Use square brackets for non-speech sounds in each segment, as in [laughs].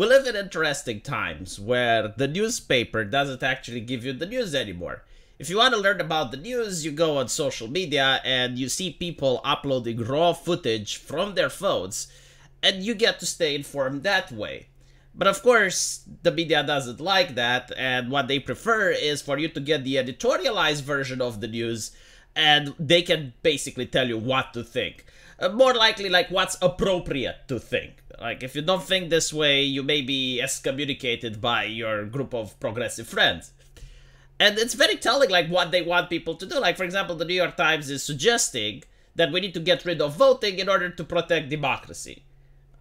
we live in interesting times where the newspaper doesn't actually give you the news anymore. If you want to learn about the news, you go on social media and you see people uploading raw footage from their phones, and you get to stay informed that way. But of course, the media doesn't like that, and what they prefer is for you to get the editorialized version of the news, and they can basically tell you what to think. Uh, more likely, like what's appropriate to think. Like, if you don't think this way, you may be excommunicated by your group of progressive friends. And it's very telling, like, what they want people to do. Like, for example, the New York Times is suggesting that we need to get rid of voting in order to protect democracy.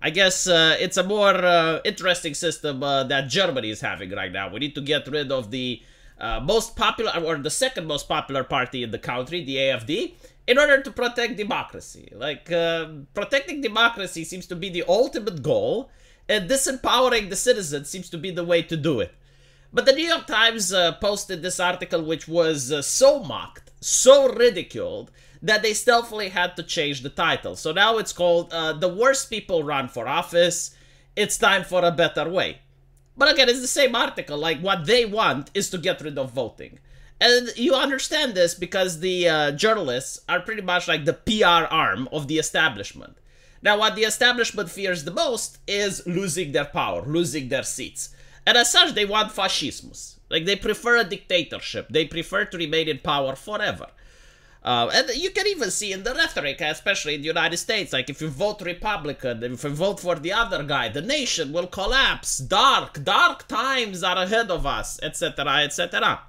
I guess uh, it's a more uh, interesting system uh, that Germany is having right now. We need to get rid of the uh, most popular, or the second most popular party in the country, the AFD, in order to protect democracy. Like, uh, protecting democracy seems to be the ultimate goal, and disempowering the citizens seems to be the way to do it. But the New York Times uh, posted this article which was uh, so mocked, so ridiculed, that they stealthily had to change the title. So now it's called uh, The Worst People Run for Office. It's time for a better way. But again, it's the same article. Like, what they want is to get rid of voting. And you understand this because the uh, journalists are pretty much like the PR arm of the establishment. Now, what the establishment fears the most is losing their power, losing their seats. And as such, they want fascismus. Like, they prefer a dictatorship. They prefer to remain in power forever. Uh, and you can even see in the rhetoric, especially in the United States, like if you vote Republican, if you vote for the other guy, the nation will collapse. Dark, dark times are ahead of us, etc., etc.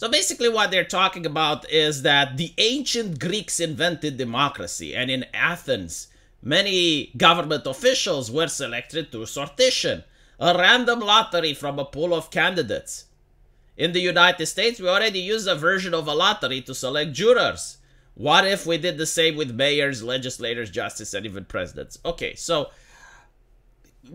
So basically what they're talking about is that the ancient Greeks invented democracy, and in Athens, many government officials were selected through sortition, a random lottery from a pool of candidates. In the United States, we already use a version of a lottery to select jurors. What if we did the same with mayors, legislators, justice, and even presidents? Okay, so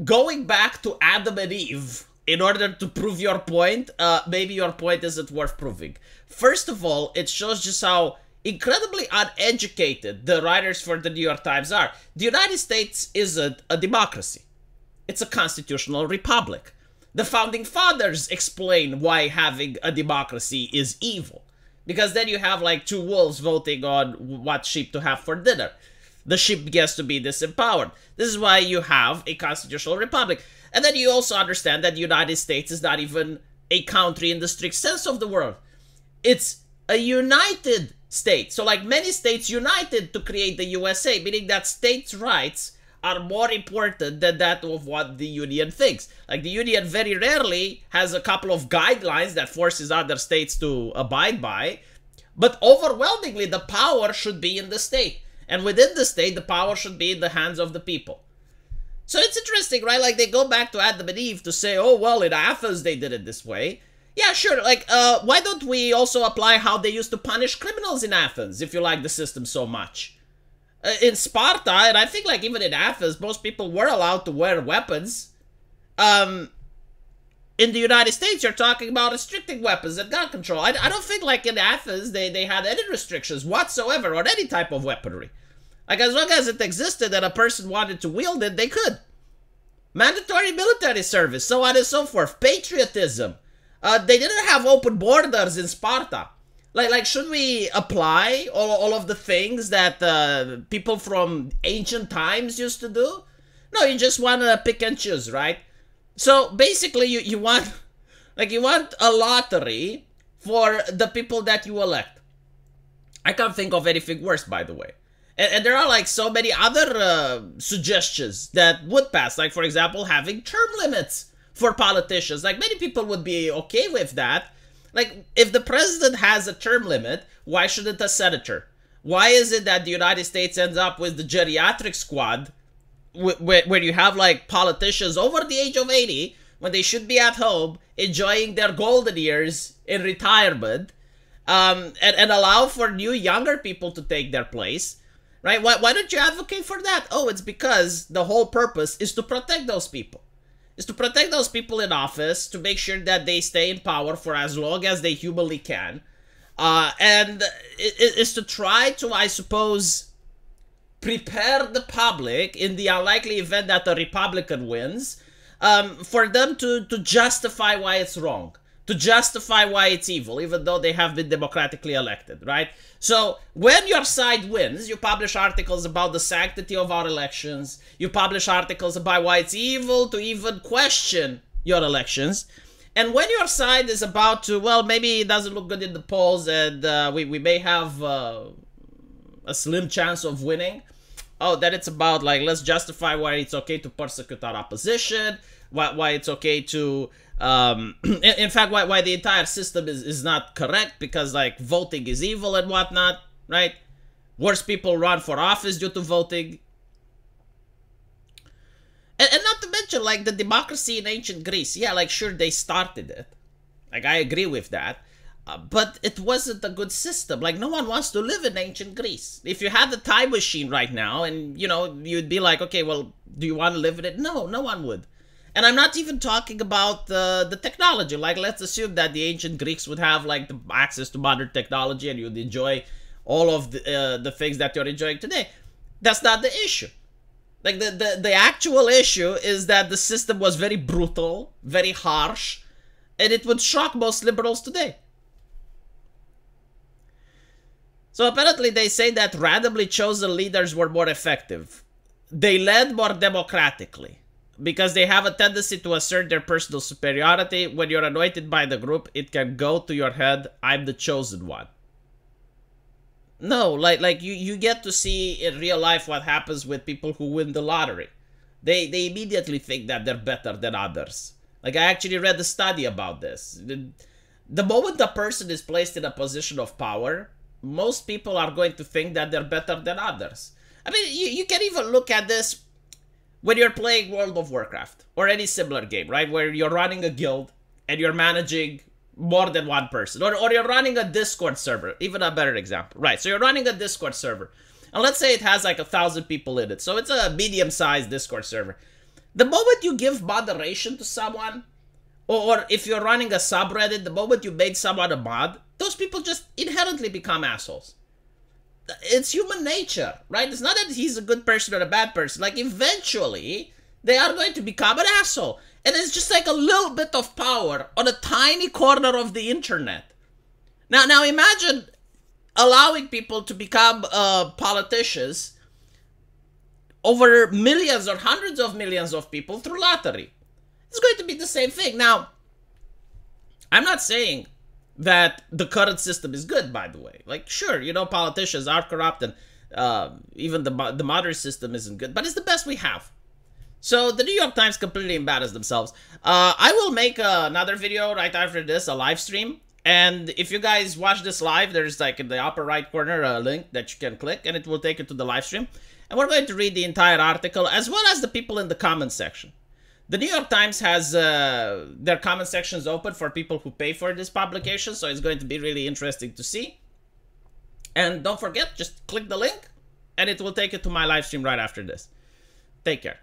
going back to Adam and Eve in order to prove your point, uh, maybe your point isn't worth proving. First of all, it shows just how incredibly uneducated the writers for the New York Times are. The United States isn't a democracy. It's a constitutional republic. The founding fathers explain why having a democracy is evil. Because then you have like two wolves voting on what sheep to have for dinner. The sheep gets to be disempowered. This is why you have a constitutional republic. And then you also understand that the United States is not even a country in the strict sense of the word. It's a united state. So like many states united to create the USA, meaning that states' rights are more important than that of what the union thinks. Like the union very rarely has a couple of guidelines that forces other states to abide by, but overwhelmingly the power should be in the state. And within the state, the power should be in the hands of the people. So it's interesting, right? Like they go back to Adam and Eve to say, oh, well, in Athens they did it this way. Yeah, sure. Like, uh, why don't we also apply how they used to punish criminals in Athens if you like the system so much? Uh, in Sparta, and I think like even in Athens, most people were allowed to wear weapons. Um, in the United States, you're talking about restricting weapons and gun control. I, I don't think like in Athens they, they had any restrictions whatsoever on any type of weaponry. Like as long as it existed and a person wanted to wield it, they could. Mandatory military service, so on and so forth. Patriotism. Uh, they didn't have open borders in Sparta. Like, like, should we apply all, all of the things that uh, people from ancient times used to do? No, you just want to pick and choose, right? So basically, you, you want, [laughs] like, you want a lottery for the people that you elect. I can't think of anything worse, by the way. And, and there are like so many other uh, suggestions that would pass. Like, for example, having term limits for politicians. Like, many people would be okay with that like, if the president has a term limit, why shouldn't a senator? Why is it that the United States ends up with the geriatric squad, where, where you have like politicians over the age of 80 when they should be at home enjoying their golden years in retirement, um, and, and allow for new younger people to take their place? Right? Why, why don't you advocate for that? Oh, it's because the whole purpose is to protect those people is to protect those people in office, to make sure that they stay in power for as long as they humanly can, uh, and it is to try to, I suppose, prepare the public in the unlikely event that a Republican wins um, for them to, to justify why it's wrong, to justify why it's evil, even though they have been democratically elected, right? So when your side wins, you publish articles about the sanctity of our elections, you publish articles about why it's evil to even question your elections. And when your side is about to, well, maybe it doesn't look good in the polls and uh, we, we may have uh, a slim chance of winning, oh, that it's about like, let's justify why it's okay to persecute our opposition, why, why it's okay to, um, [clears throat] in, fact, why, why the entire system is, is not correct because like voting is evil and whatnot, right? Worse people run for office due to voting. And, and not to mention, like, the democracy in ancient Greece. Yeah, like, sure, they started it. Like, I agree with that. Uh, but it wasn't a good system. Like, no one wants to live in ancient Greece. If you had the time machine right now, and, you know, you'd be like, okay, well, do you want to live in it? No, no one would. And I'm not even talking about the, the technology. Like, let's assume that the ancient Greeks would have, like, the access to modern technology and you'd enjoy all of the, uh, the things that you're enjoying today. That's not the issue. Like the, the, the actual issue is that the system was very brutal, very harsh, and it would shock most liberals today. So apparently they say that randomly chosen leaders were more effective. They led more democratically because they have a tendency to assert their personal superiority. When you're anointed by the group, it can go to your head, I'm the chosen one. No, like like you you get to see in real life what happens with people who win the lottery. They they immediately think that they're better than others. Like I actually read a study about this. The, the moment a person is placed in a position of power, most people are going to think that they're better than others. I mean, you, you can even look at this when you're playing World of Warcraft or any similar game, right? Where you're running a guild and you're managing more than one person. Or, or you're running a Discord server, even a better example. Right, so you're running a Discord server. And let's say it has like a thousand people in it. So it's a medium-sized Discord server. The moment you give moderation to someone, or, or if you're running a subreddit, the moment you made someone a mod, those people just inherently become assholes. It's human nature, right? It's not that he's a good person or a bad person. Like, eventually, they are going to become an asshole. And it's just like a little bit of power on a tiny corner of the internet. Now, now imagine allowing people to become uh, politicians over millions or hundreds of millions of people through lottery. It's going to be the same thing. Now, I'm not saying that the current system is good, by the way. Like, sure, you know, politicians are corrupt and uh, even the, the modern system isn't good, but it's the best we have. So the New York Times completely embarrassed themselves. Uh, I will make uh, another video right after this, a live stream. And if you guys watch this live, there's like in the upper right corner a link that you can click and it will take you to the live stream. And we're going to read the entire article as well as the people in the comment section. The New York Times has uh, their comment sections open for people who pay for this publication, so it's going to be really interesting to see. And don't forget, just click the link and it will take you to my live stream right after this. Take care.